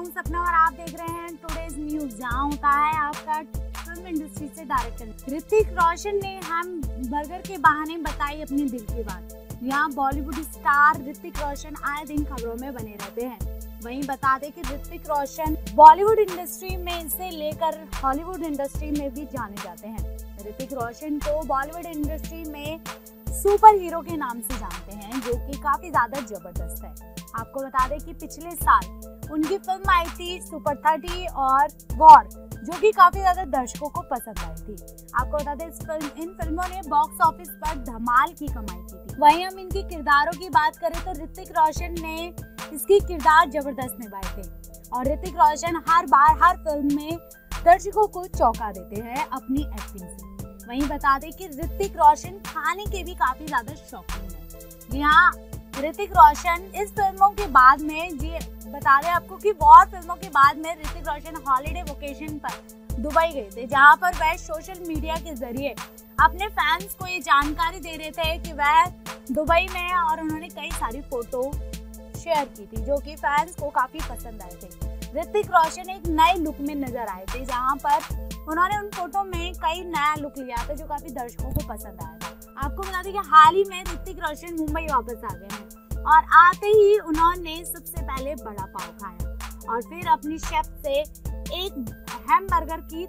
हूँ, सपना और आप देख रहे हैं टुडेज न्यूज़ जहाँ होता है आपका फ़िल्म इंडस्ट्री से डायरेक्टर ऋतिक रोशन ने हम बर्गर के बहाने बताई अपनी दिल की बात। यहाँ बॉलीवुड स्टार ऋतिक रोशन आए दिन खबरों में बने रहते हैं। वहीं बता दें कि ऋतिक रोशन बॉलीवुड इंडस्ट्री में से लेकर हॉलीवुड इंडस्ट्री में भी जाने जाते हैं। ऋतिक रोशन को बॉलीवुड इंडस्ट्री में सुपर हीरो के नाम से जानते हैं, जो कि काफ़ी ज़्यादा ज़बरदस्त है। आपको बता दें कि पिछले साल उनकी फ़िल्म आई थी सुपर थर्टी और वॉर जो कि काफ़ी ज़्यादा दर्शकों को पसंद आई थी। आपको बता दें, इस फ़िल्म, इन फ़िल्मों ने बॉक्स ऑफ़िस पर धमाल की कमाई की थी। वहीं हम इनकी किरदारों की बात करें तो ऋतिक रोशन ने इसकी किरदार ज़बरदस्त निभाए थे। और ऋतिक रोशन हर बार, हर फ़िल्म में दर्शकों को चौंका देते हैं अपनी एक्टिंग से। वहीं बता दें कि ऋतिक रोशन खाने के भी काफ़ी ज़्यादा शौकीन है। यहाँ ऋतिक रोशन इस फ़िल्मों के बाद में जी बता रहे आपको कि वॉर फ़िल्मों के बाद में ऋतिक रोशन हॉलीडे वोकेशन पर दुबई गए थे, जहाँ पर वह सोशल मीडिया के ज़रिए अपने फैंस को ये जानकारी दे रहे थे कि वह दुबई में है और उन्होंने कई सारी फ़ोटो शेयर की थी, जो कि फैंस को काफ़ी पसंद आए थे। ऋतिक रोशन एक नए लुक में नज़र आए थे, जहाँ पर उन्होंने उन फ़ोटो में कई नया लुक लिया था, जो काफ़ी दर्शकों को पसंद आया था। आपको बता दें कि हाल ही में ऋतिक रोशन मुंबई वापस आ गए हैं और आते ही उन्होंने सबसे पहले बड़ा पाव खाया और फिर अपनी शेफ से एक हैम बर्गर की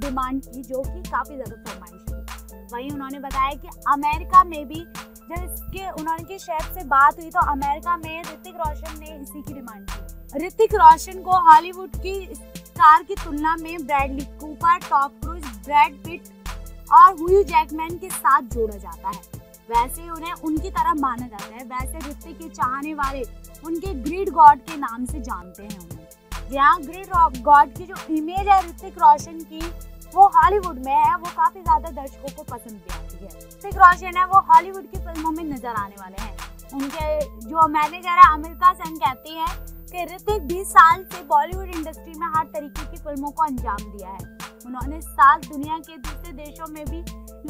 डिमांड की जो कि काफ़ी ज़्यादा फरमाइश थी। वहीं उन्होंने बताया कि अमेरिका में भी जब इसके उन्होंने की शेफ से बात हुई तो अमेरिका में ऋतिक रोशन ने इसी की डिमांड की। ऋतिक रोशन को हॉलीवुड की स्टार की तुलना में Bradley Cooper Tom Cruise Brad Pitt और हुई जैकमैन के साथ जोड़ा जाता है। वैसे उन्हें उनकी तरह माना जाता है। वैसे ऋतिक के चाहने वाले उनके ग्रीड गॉड के नाम से जानते हैं उन्हें। यहाँ ग्रीड गॉड की जो इमेज है ऋतिक रोशन की, वो हॉलीवुड में है। वो काफ़ी ज़्यादा दर्शकों को पसंद भी आती है। ऋतिक रोशन है, वो हॉलीवुड की फ़िल्मों में नज़र आने वाले हैं। उनके जो मैनेजर है अमेरिका सेन कहती है कि ऋतिक 20 साल से बॉलीवुड इंडस्ट्री में हर तरीके की फ़िल्मों को अंजाम दिया है। उन्होंने सात दुनिया के दूसरे देशों में भी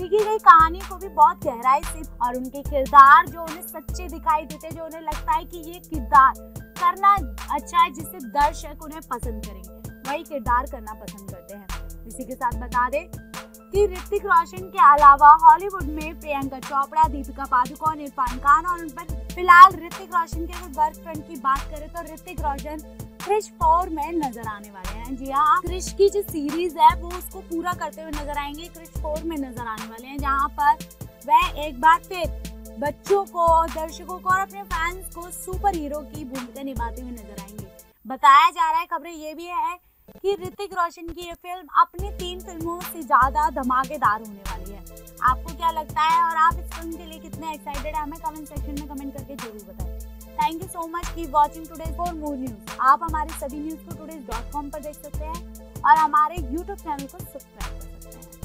लिखी गई कहानी को भी बहुत गहराई से और उनके किरदार जो उन्हें सच्चे दिखाई देते जो उन्हें लगता है कि ये किरदार करना अच्छा है जिससे दर्शक उन्हें पसंद करेंगे। वही किरदार करना पसंद करते हैं। इसी के साथ बता दें कि ऋतिक रोशन के अलावा हॉलीवुड में प्रियंका चोपड़ा, दीपिका पादुकोण, इरफान खान और उन पर फ़िलहाल ऋतिक रोशन के वर्क फ्रंट की बात करें तो ऋतिक रोशन क्रिश फोर में नज़र आने वाले हैं। जी हाँ क्रिश की जो सीरीज़ है, वो उसको पूरा करते हुए नज़र आएँगे। क्रिश फोर में नज़र आने वाले हैं, जहाँ पर वह एक बार फिर बच्चों को दर्शकों को और अपने फैंस को सुपर हीरो की भूमिका निभाते हुए नज़र आएँगे। बताया जा रहा है, खबरें ये भी है कि ऋतिक रोशन की ये फ़िल्म अपनी तीन फ़िल्मों से ज़्यादा धमाकेदार होने वाली है। आपको क्या लगता है और आप इस फ़िल्म के लिए कितने एक्साइटेड है? हमें कमेंट सेक्शन में कमेंट करके ज़रूर बताएँ। सो मच की watching today for more news आप हमारे सभी न्यूज़ को टूडेज डॉट कॉम पर देख सकते हैं और हमारे यूट्यूब चैनल को सब्सक्राइब